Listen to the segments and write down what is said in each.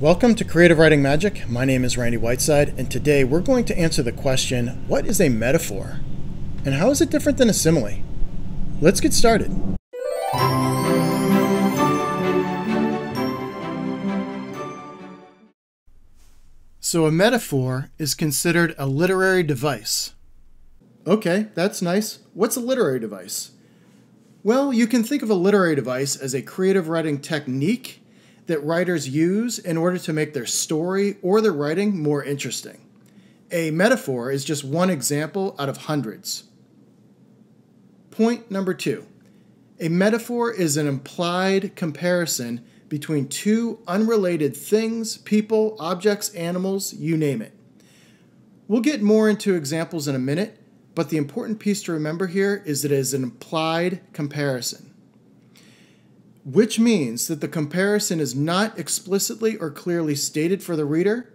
Welcome to Creative Writing Magic. My name is Randy Whiteside, and today we're going to answer the question what is a metaphor? And how is it different than a simile? Let's get started. So, a metaphor is considered a literary device. Okay, that's nice. What's a literary device? Well, you can think of a literary device as a creative writing technique that writers use in order to make their story or their writing more interesting. A metaphor is just one example out of hundreds. Point number two a metaphor is an implied comparison between two unrelated things, people, objects, animals, you name it. We'll get more into examples in a minute, but the important piece to remember here is that it is an implied comparison which means that the comparison is not explicitly or clearly stated for the reader.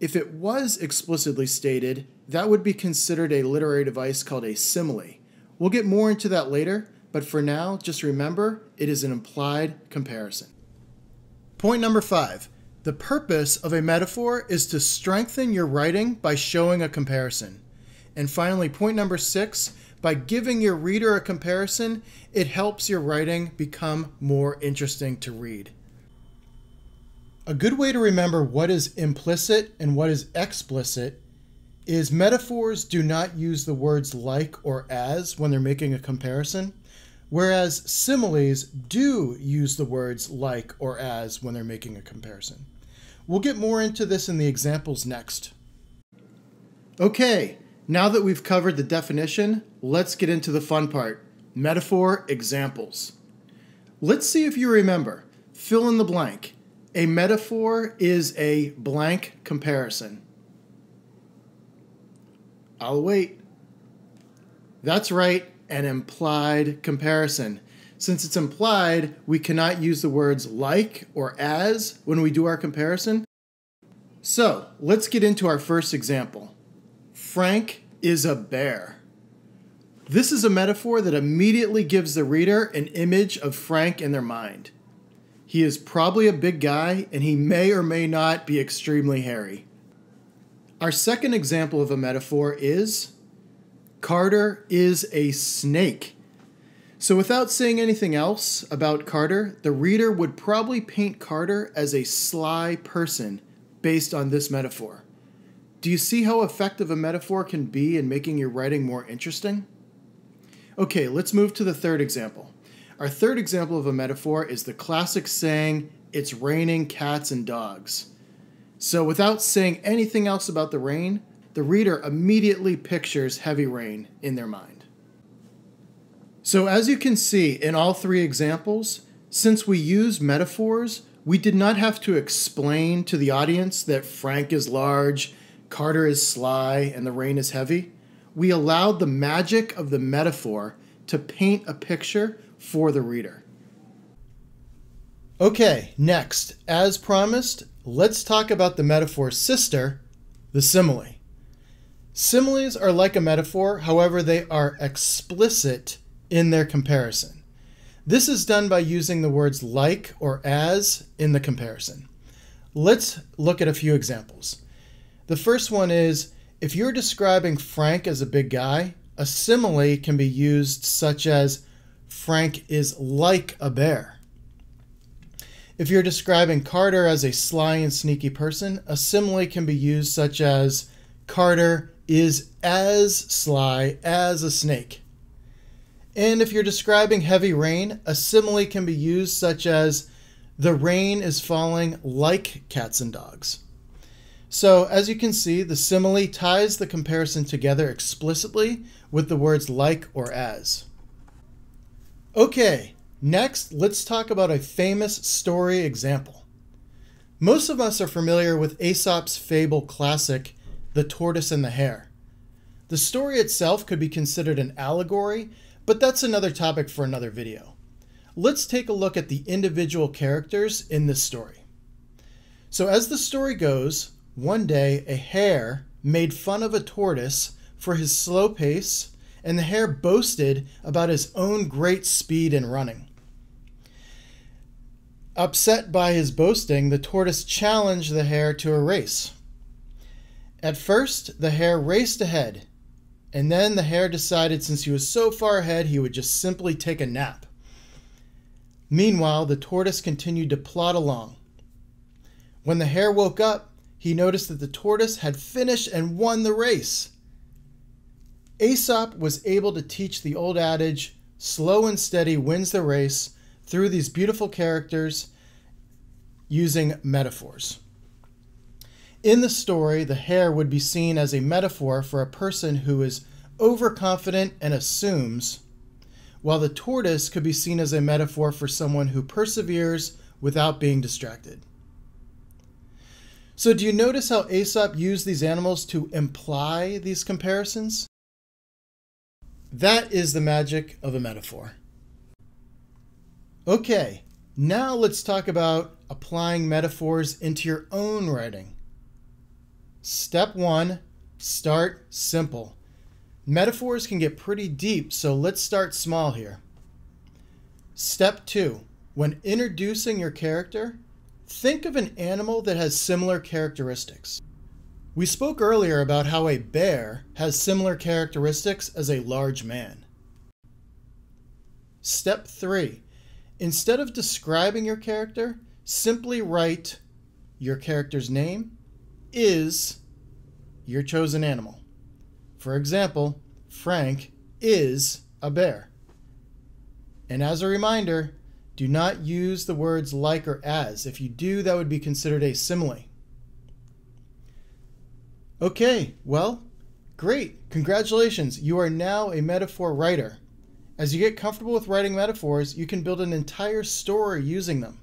If it was explicitly stated, that would be considered a literary device called a simile. We'll get more into that later, but for now, just remember it is an implied comparison. Point number five the purpose of a metaphor is to strengthen your writing by showing a comparison. And finally, point number six by giving your reader a comparison, it helps your writing become more interesting to read. A good way to remember what is implicit and what is explicit is metaphors do not use the words like or as when they're making a comparison, whereas similes do use the words like or as when they're making a comparison. We'll get more into this in the examples next. Okay, now that we've covered the definition, let's get into the fun part metaphor examples. Let's see if you remember. Fill in the blank. A metaphor is a blank comparison. I'll wait. That's right, an implied comparison. Since it's implied, we cannot use the words like or as when we do our comparison. So let's get into our first example. Frank is a bear. This is a metaphor that immediately gives the reader an image of Frank in their mind. He is probably a big guy, and he may or may not be extremely hairy. Our second example of a metaphor is Carter is a snake. So, without saying anything else about Carter, the reader would probably paint Carter as a sly person based on this metaphor. Do you see how effective a metaphor can be in making your writing more interesting? Okay, let's move to the third example. Our third example of a metaphor is the classic saying, It's raining cats and dogs. So, without saying anything else about the rain, the reader immediately pictures heavy rain in their mind. So, as you can see in all three examples, since we use metaphors, we did not have to explain to the audience that Frank is large Carter is sly, and the rain is heavy, we allowed the magic of the metaphor to paint a picture for the reader. Okay, next, as promised, let's talk about the metaphor's sister, the simile. Similes are like a metaphor, however, they are explicit in their comparison. This is done by using the words like or as in the comparison. Let's look at a few examples. The first one is if you're describing Frank as a big guy, a simile can be used such as Frank is like a bear. If you're describing Carter as a sly and sneaky person, a simile can be used such as Carter is as sly as a snake. And if you're describing heavy rain, a simile can be used such as the rain is falling like cats and dogs. So as you can see, the simile ties the comparison together explicitly with the words like or as. Okay, next let's talk about a famous story example. Most of us are familiar with Aesop's fable classic, The Tortoise and the Hare. The story itself could be considered an allegory, but that's another topic for another video. Let's take a look at the individual characters in this story. So as the story goes, one day, a hare made fun of a tortoise for his slow pace, and the hare boasted about his own great speed in running. Upset by his boasting, the tortoise challenged the hare to a race. At first, the hare raced ahead, and then the hare decided since he was so far ahead, he would just simply take a nap. Meanwhile, the tortoise continued to plod along. When the hare woke up, he noticed that the tortoise had finished and won the race. Aesop was able to teach the old adage, slow and steady wins the race, through these beautiful characters using metaphors. In the story, the hare would be seen as a metaphor for a person who is overconfident and assumes, while the tortoise could be seen as a metaphor for someone who perseveres without being distracted. So, do you notice how Aesop used these animals to imply these comparisons? That is the magic of a metaphor. Okay, now let's talk about applying metaphors into your own writing. Step one start simple. Metaphors can get pretty deep, so let's start small here. Step two when introducing your character, think of an animal that has similar characteristics. We spoke earlier about how a bear has similar characteristics as a large man. Step 3. Instead of describing your character, simply write your character's name is your chosen animal. For example, Frank is a bear. And as a reminder, do not use the words like or as. If you do, that would be considered a simile. Okay, well, great. Congratulations. You are now a metaphor writer. As you get comfortable with writing metaphors, you can build an entire story using them.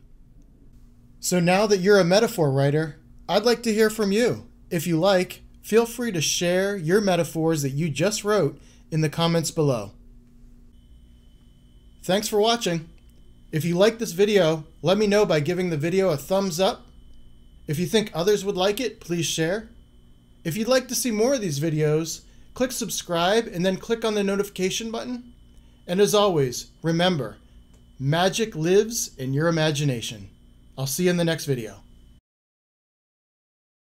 So now that you're a metaphor writer, I'd like to hear from you. If you like, feel free to share your metaphors that you just wrote in the comments below. Thanks for watching. If you like this video, let me know by giving the video a thumbs up. If you think others would like it, please share. If you'd like to see more of these videos, click subscribe and then click on the notification button. And as always, remember, magic lives in your imagination. I'll see you in the next video.